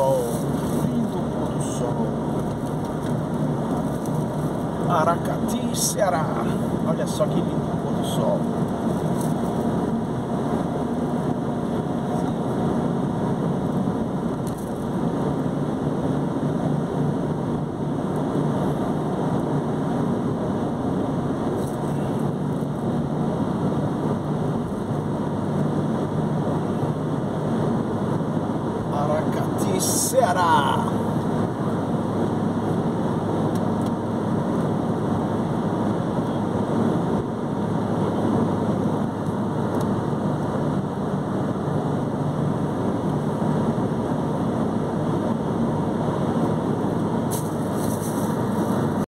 sol, lindo pôr do sol. Aracati, Ceará. Olha só que lindo pôr do sol. Ceará.